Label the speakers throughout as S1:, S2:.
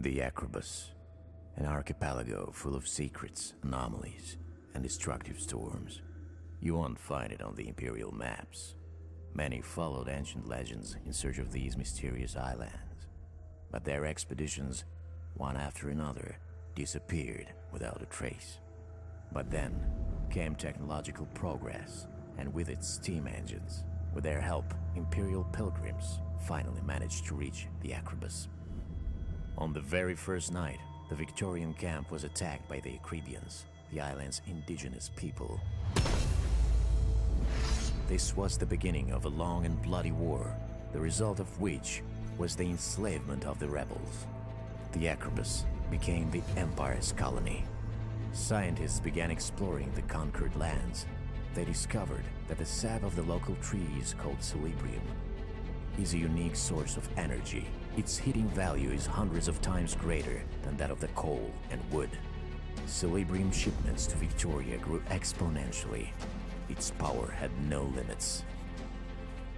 S1: The Acrobus, an archipelago full of secrets, anomalies, and destructive storms. You won't find it on the Imperial maps. Many followed ancient legends in search of these mysterious islands. But their expeditions, one after another, disappeared without a trace. But then came technological progress, and with its steam engines, with their help, Imperial pilgrims finally managed to reach the Acrobus. On the very first night, the Victorian camp was attacked by the Acrebians, the island's indigenous people. This was the beginning of a long and bloody war, the result of which was the enslavement of the rebels. The Acrobus became the Empire's colony. Scientists began exploring the conquered lands. They discovered that the sap of the local trees called Celebrium is a unique source of energy. Its heating value is hundreds of times greater than that of the coal and wood. Celebrium shipments to Victoria grew exponentially. Its power had no limits.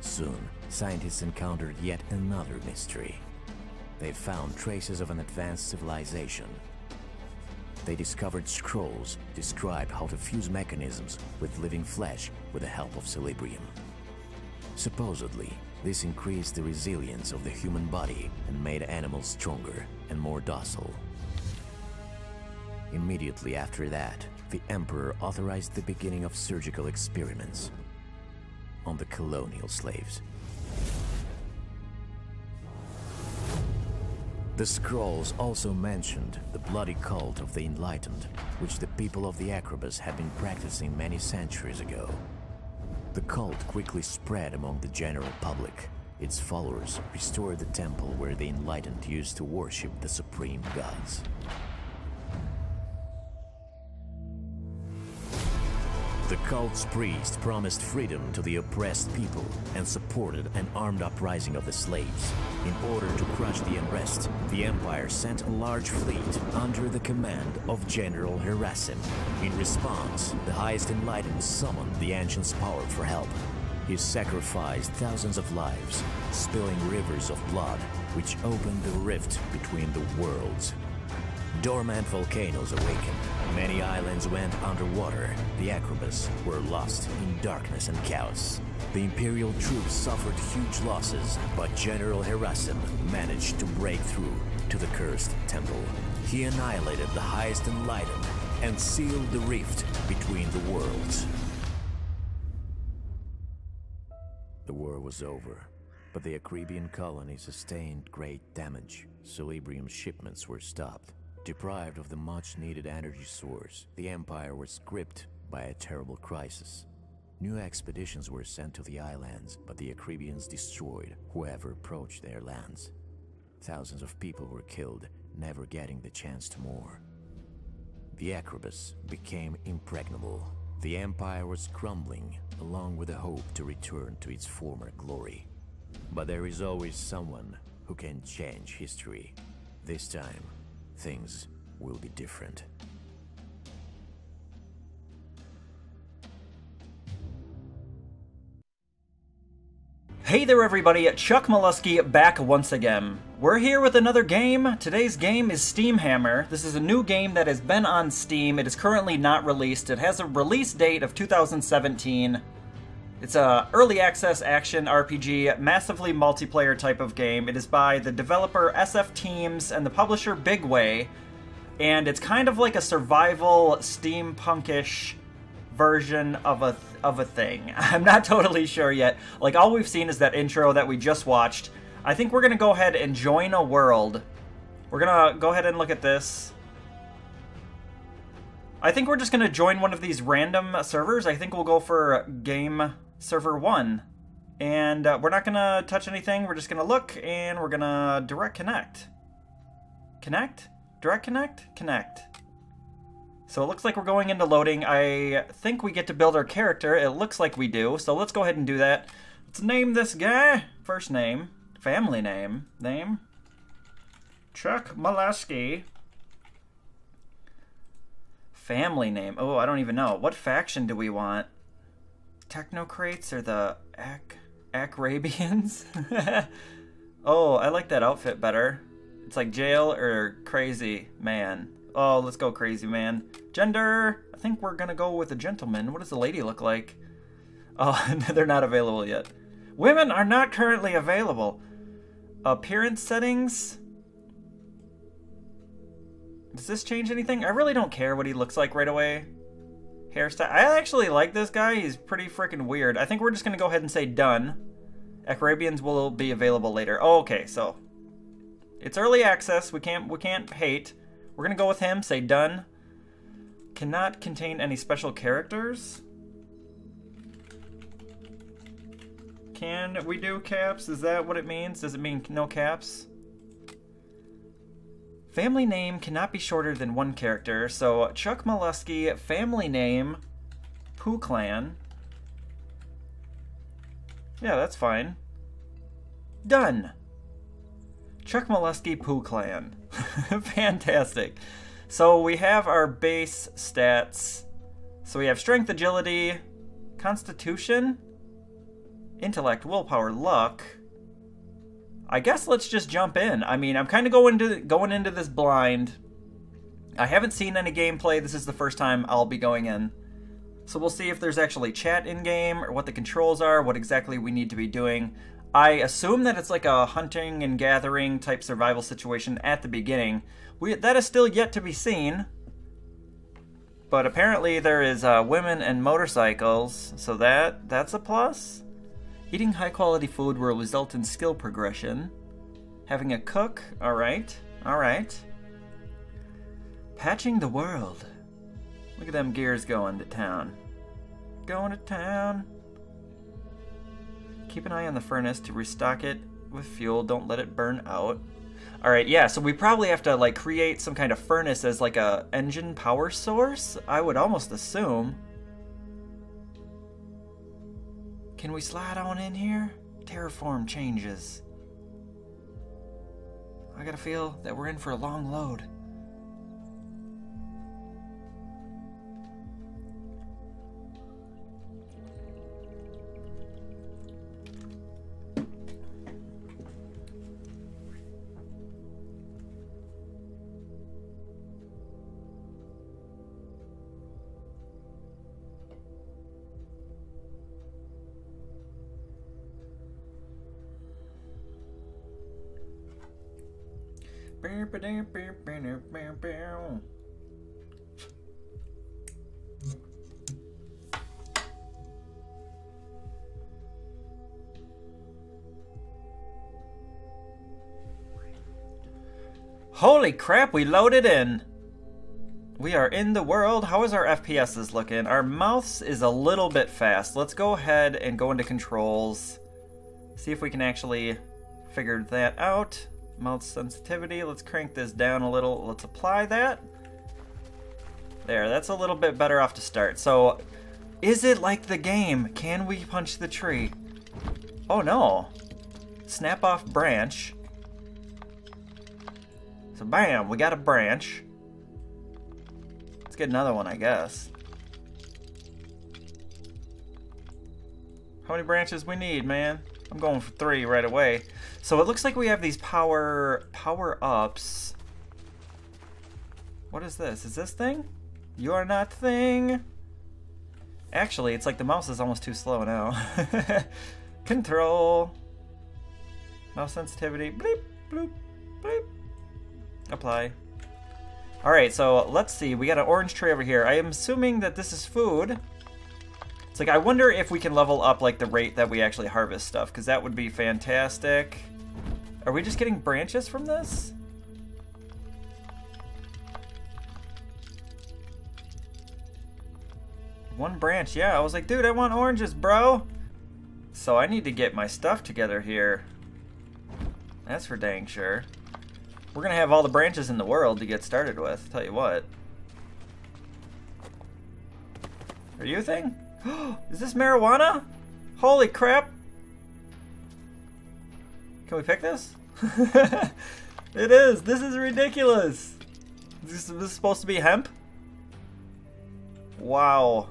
S1: Soon, scientists encountered yet another mystery. They found traces of an advanced civilization. They discovered scrolls describe how to fuse mechanisms with living flesh with the help of Celebrium. Supposedly, this increased the resilience of the human body and made animals stronger and more docile. Immediately after that, the Emperor authorized the beginning of surgical experiments on the colonial slaves. The scrolls also mentioned the bloody cult of the Enlightened, which the people of the Acrobus had been practicing many centuries ago. The cult quickly spread among the general public. Its followers restored the temple where the Enlightened used to worship the supreme gods. The cult's priest promised freedom to the oppressed people and supported an armed uprising of the slaves. In order to crush the unrest, the Empire sent a large fleet under the command of General Herasim. In response, the highest enlightened summoned the Ancient's power for help. He sacrificed thousands of lives, spilling rivers of blood, which opened the rift between the worlds. Dormant volcanoes awakened. Many islands went underwater. The Acrobus were lost in darkness and chaos. The Imperial troops suffered huge losses, but General Herasim managed to break through to the cursed temple. He annihilated the highest enlightened and sealed the rift between the worlds. The war was over, but the Acrebian colony sustained great damage. Celebrium shipments were stopped. Deprived of the much needed energy source, the Empire was gripped by a terrible crisis. New expeditions were sent to the islands, but the Acrebians destroyed whoever approached their lands. Thousands of people were killed, never getting the chance to moor. The Acrobus became impregnable. The Empire was crumbling, along with the hope to return to its former glory. But there is always someone who can change history. This time, things will be different.
S2: Hey there everybody, Chuck Mlusky back once again. We're here with another game. Today's game is Steam Hammer. This is a new game that has been on Steam. It is currently not released. It has a release date of 2017. It's a early access action RPG, massively multiplayer type of game. It is by the developer SF Teams and the publisher Big Way, and it's kind of like a survival steampunkish version of a of a thing. I'm not totally sure yet. Like all we've seen is that intro that we just watched. I think we're gonna go ahead and join a world. We're gonna go ahead and look at this. I think we're just gonna join one of these random servers. I think we'll go for game server one. And uh, we're not gonna touch anything. We're just gonna look and we're gonna direct connect. Connect? Direct connect? Connect. So it looks like we're going into loading. I think we get to build our character. It looks like we do. So let's go ahead and do that. Let's name this guy. First name. Family name. Name. Chuck Mlusky. Family name. Oh, I don't even know. What faction do we want? Technocrates or the Ac Acrabians? oh, I like that outfit better. It's like jail or crazy man. Oh, let's go crazy man. Gender, I think we're gonna go with a gentleman. What does the lady look like? Oh, they're not available yet. Women are not currently available. Appearance settings. Does this change anything? I really don't care what he looks like right away. Hairstyle. I actually like this guy. He's pretty freaking weird. I think we're just going to go ahead and say done. Acrabians will be available later. Oh, okay, so it's early access. We can't we can't hate. We're going to go with him. Say done. Cannot contain any special characters. Can we do caps? Is that what it means? Does it mean no caps? Family name cannot be shorter than one character, so Chuck Mlusky, family name, Poo Clan. Yeah, that's fine. Done. Chuck Mlusky Poo Clan. Fantastic. So we have our base stats. So we have strength, agility, constitution, intellect, willpower, luck. I guess let's just jump in. I mean, I'm kind of going to going into this blind. I haven't seen any gameplay. This is the first time I'll be going in. So we'll see if there's actually chat in game or what the controls are, what exactly we need to be doing. I assume that it's like a hunting and gathering type survival situation at the beginning. We, that is still yet to be seen. But apparently there is uh, women and motorcycles, so that that's a plus. Eating high quality food will result in skill progression. Having a cook, alright, alright. Patching the world. Look at them gears going to town. Going to town. Keep an eye on the furnace to restock it with fuel. Don't let it burn out. Alright, yeah, so we probably have to like create some kind of furnace as like a engine power source, I would almost assume. Can we slide on in here? Terraform changes. I gotta feel that we're in for a long load. Holy crap, we loaded in! We are in the world. How is our FPSs looking? Our mouse is a little bit fast. Let's go ahead and go into controls. See if we can actually figure that out. Mouth sensitivity. Let's crank this down a little. Let's apply that. There, that's a little bit better off to start. So, is it like the game? Can we punch the tree? Oh no. Snap off branch. So bam, we got a branch. Let's get another one, I guess. How many branches we need, man? I'm going for three right away. So it looks like we have these power power ups. What is this? Is this thing? You are not thing. Actually, it's like the mouse is almost too slow now. Control. Mouse sensitivity. Bleep, bloop, bleep. Apply. Alright, so let's see. We got an orange tree over here. I am assuming that this is food. Like, I wonder if we can level up, like, the rate that we actually harvest stuff, because that would be fantastic. Are we just getting branches from this? One branch, yeah. I was like, dude, I want oranges, bro. So I need to get my stuff together here. That's for dang sure. We're gonna have all the branches in the world to get started with, tell you what. Are you a thing? Is this marijuana? Holy crap! Can we pick this? it is! This is ridiculous! This, this is supposed to be hemp? Wow.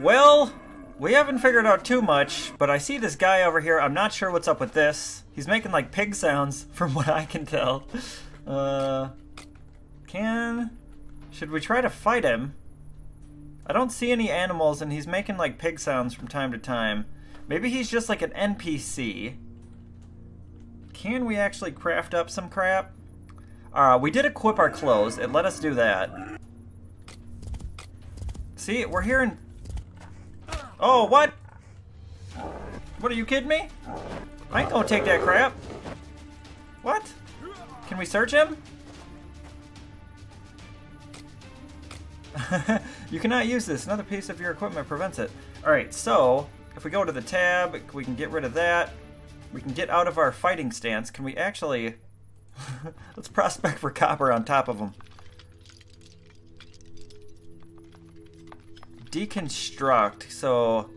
S2: Well, we haven't figured out too much, but I see this guy over here. I'm not sure what's up with this. He's making like pig sounds from what I can tell. Uh, can... Should we try to fight him? I don't see any animals and he's making like pig sounds from time to time. Maybe he's just like an NPC. Can we actually craft up some crap? Uh, we did equip our clothes. It let us do that. See, we're hearing... Oh, what? What, are you kidding me? I ain't gonna take that crap. What? Can we search him? you cannot use this. Another piece of your equipment prevents it. Alright, so, if we go to the tab, we can get rid of that. We can get out of our fighting stance. Can we actually... Let's prospect for copper on top of them. Deconstruct. So,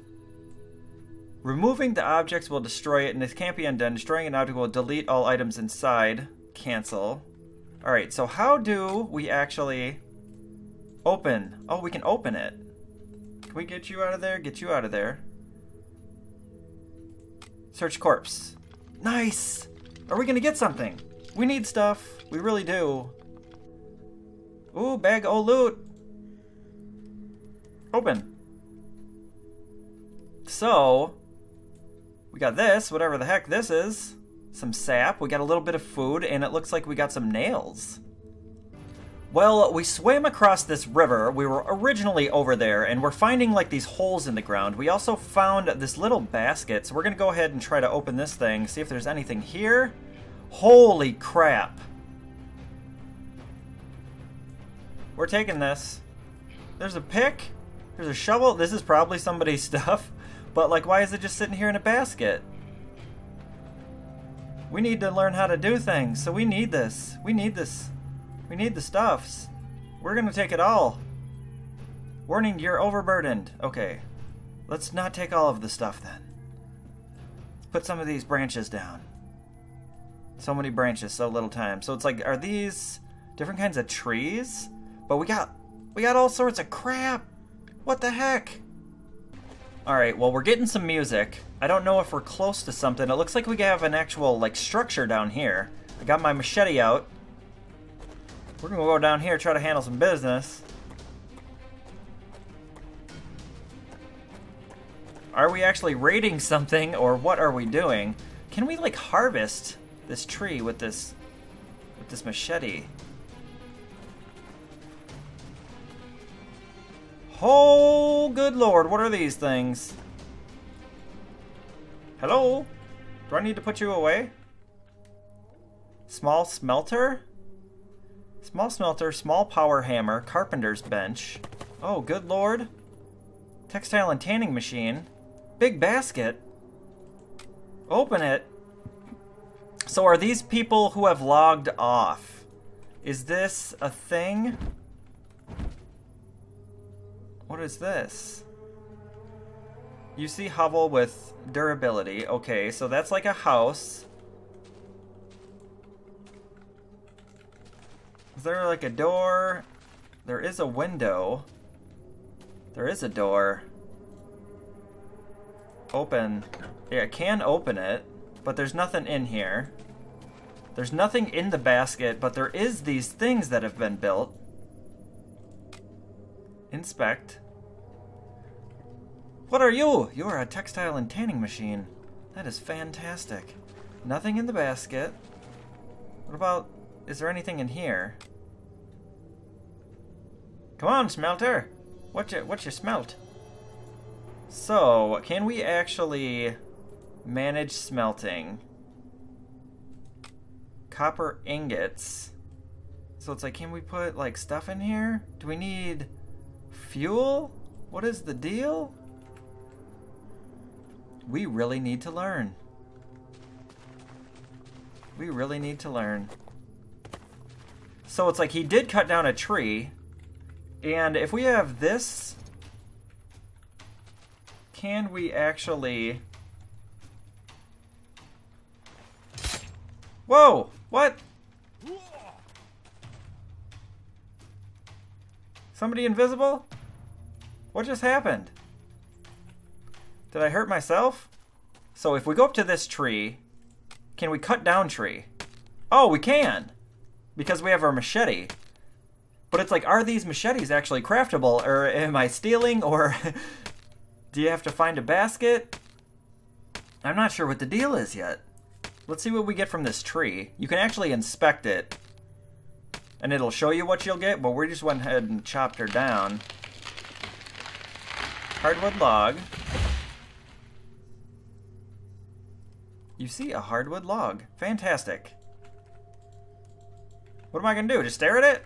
S2: removing the objects will destroy it, and this can't be undone. Destroying an object will delete all items inside. Cancel. Alright, so how do we actually open? Oh, we can open it. Can we get you out of there? Get you out of there. Search corpse. Nice! Are we gonna get something? We need stuff. We really do. Ooh, bag o' loot. Open. So, we got this, whatever the heck this is. Some sap, we got a little bit of food, and it looks like we got some nails. Well, we swam across this river. We were originally over there, and we're finding like these holes in the ground. We also found this little basket, so we're gonna go ahead and try to open this thing, see if there's anything here. Holy crap. We're taking this. There's a pick. There's a shovel. This is probably somebody's stuff. But, like, why is it just sitting here in a basket? We need to learn how to do things, so we need this. We need this. We need the stuffs. We're gonna take it all. Warning, you're overburdened. Okay. Let's not take all of the stuff then. Put some of these branches down. So many branches, so little time. So it's like, are these different kinds of trees? But we got, we got all sorts of crap. What the heck? Alright, well we're getting some music. I don't know if we're close to something. It looks like we have an actual, like, structure down here. I got my machete out. We're gonna go down here try to handle some business. Are we actually raiding something, or what are we doing? Can we, like, harvest this tree with this with this machete. Oh, good lord, what are these things? Hello? Do I need to put you away? Small smelter? Small smelter, small power hammer, carpenter's bench. Oh, good lord. Textile and tanning machine. Big basket. Open it. So are these people who have logged off? Is this a thing? What is this? You see hovel with durability. Okay, so that's like a house. Is there like a door? There is a window. There is a door. Open. Yeah, I can open it. But there's nothing in here. There's nothing in the basket, but there is these things that have been built. Inspect. What are you? You are a textile and tanning machine. That is fantastic. Nothing in the basket. What about... Is there anything in here? Come on, smelter! What's your, what you smelt? So, can we actually manage smelting? copper ingots. So it's like, can we put like stuff in here? Do we need fuel? What is the deal? We really need to learn. We really need to learn. So it's like he did cut down a tree. And if we have this, can we actually... Whoa! What? Somebody invisible? What just happened? Did I hurt myself? So if we go up to this tree, Can we cut down tree? Oh, we can! Because we have our machete. But it's like, are these machetes actually craftable? Or am I stealing? Or do you have to find a basket? I'm not sure what the deal is yet. Let's see what we get from this tree. You can actually inspect it. And it'll show you what you'll get, but we just went ahead and chopped her down. Hardwood log. You see a hardwood log. Fantastic. What am I gonna do? Just stare at it?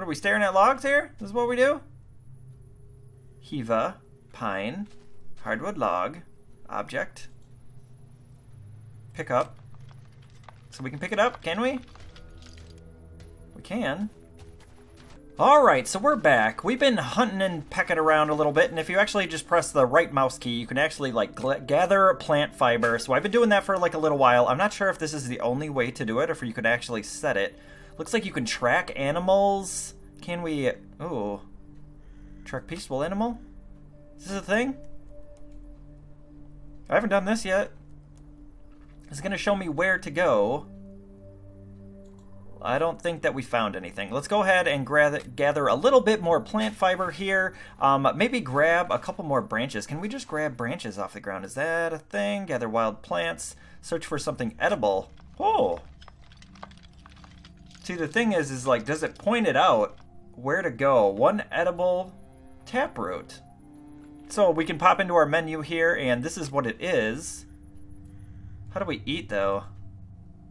S2: What are we staring at logs here? This is what we do? Heva, pine, hardwood log, object, pick up. So we can pick it up, can we? We can. Alright, so we're back. We've been hunting and pecking around a little bit, and if you actually just press the right mouse key, you can actually, like, gather plant fiber. So I've been doing that for, like, a little while. I'm not sure if this is the only way to do it, or if you could actually set it. Looks like you can track animals. Can we... Oh. Track peaceful animal? Is this a thing? I haven't done this yet. It's going to show me where to go. I don't think that we found anything. Let's go ahead and gather a little bit more plant fiber here. Um, maybe grab a couple more branches. Can we just grab branches off the ground? Is that a thing? Gather wild plants. Search for something edible. Oh. See, the thing is, is like, does it point it out where to go? One edible taproot. So we can pop into our menu here, and this is what it is. How do we eat, though?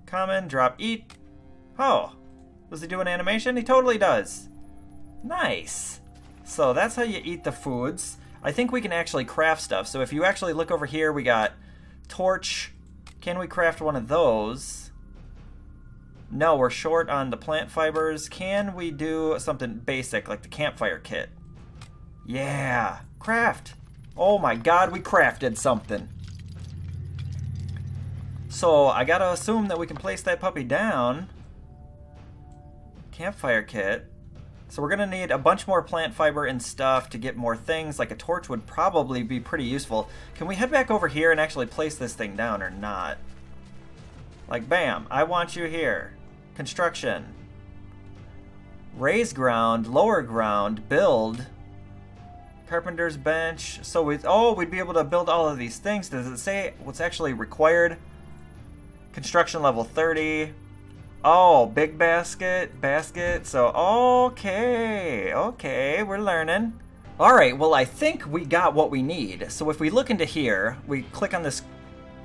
S2: Common, drop, eat. Oh, does he do an animation? He totally does. Nice. So that's how you eat the foods. I think we can actually craft stuff. So if you actually look over here, we got torch. Can we craft one of those? No, we're short on the plant fibers. Can we do something basic like the campfire kit? Yeah, craft. Oh my god, we crafted something. So I gotta assume that we can place that puppy down campfire kit. So we're to need a bunch more plant fiber and stuff to get more things, like a torch would probably be pretty useful. Can we head back over here and actually place this thing down or not? Like, bam, I want you here. Construction. Raise ground, lower ground, build. Carpenter's bench. So we, oh, we'd be able to build all of these things. Does it say what's actually required? Construction level 30. Oh, big basket, basket. So, okay, okay, we're learning. All right, well, I think we got what we need. So if we look into here, we click on this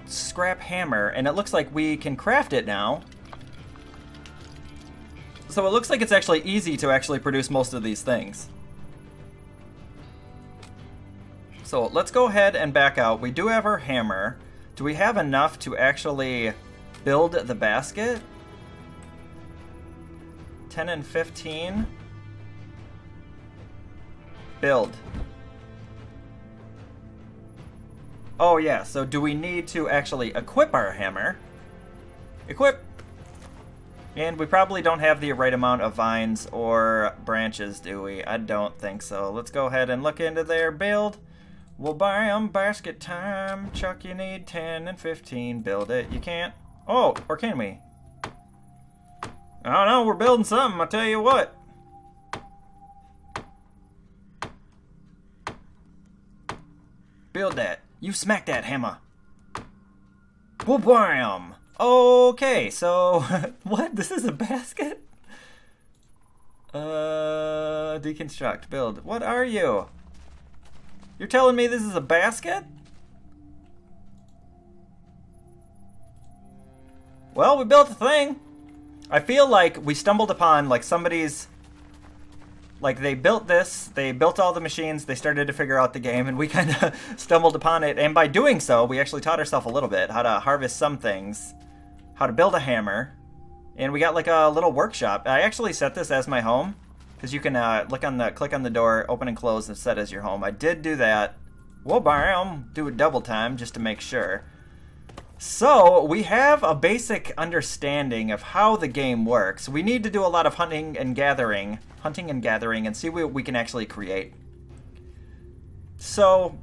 S2: scrap hammer, and it looks like we can craft it now. So it looks like it's actually easy to actually produce most of these things. So let's go ahead and back out. We do have our hammer. Do we have enough to actually build the basket? 10 and 15. Build. Oh yeah, so do we need to actually equip our hammer? Equip! And we probably don't have the right amount of vines or branches, do we? I don't think so. Let's go ahead and look into their build. We'll buy them basket time. Chuck, you need 10 and 15. Build it. You can't. Oh, or can we? I don't know, we're building something, I'll tell you what. Build that. You smack that hammer. Wham! Okay, so what? This is a basket? Uh, deconstruct, build. What are you? You're telling me this is a basket? Well, we built a thing. I feel like we stumbled upon like somebody's like they built this, they built all the machines, they started to figure out the game, and we kind of stumbled upon it. And by doing so, we actually taught ourselves a little bit how to harvest some things, how to build a hammer, and we got like a little workshop. I actually set this as my home because you can uh, look on the click on the door, open and close, and set as your home. I did do that. We'll bam, do it double time just to make sure. So, we have a basic understanding of how the game works. We need to do a lot of hunting and gathering, hunting and gathering, and see what we can actually create. So,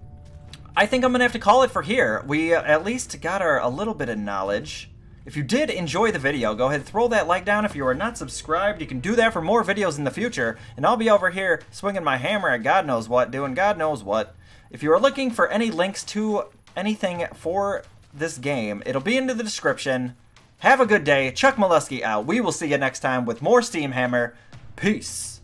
S2: I think I'm to have to call it for here. We uh, at least got our a little bit of knowledge. If you did enjoy the video, go ahead and throw that like down. If you are not subscribed, you can do that for more videos in the future. And I'll be over here swinging my hammer at God knows what, doing God knows what. If you are looking for any links to anything for this game, it'll be in the description. Have a good day. Chuck Mlusky out. We will see you next time with more Steam Hammer. Peace.